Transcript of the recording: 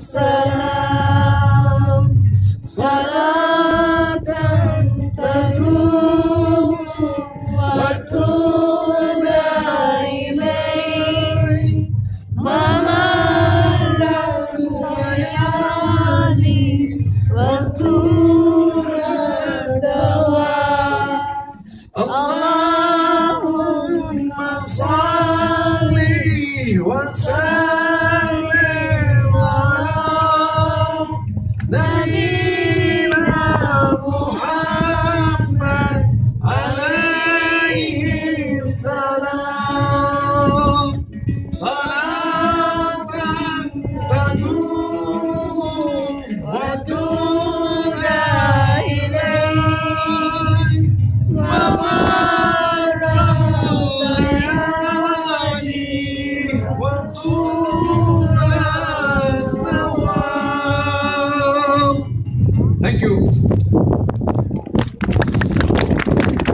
السلام صلاة تدوم وتودع إليه よし。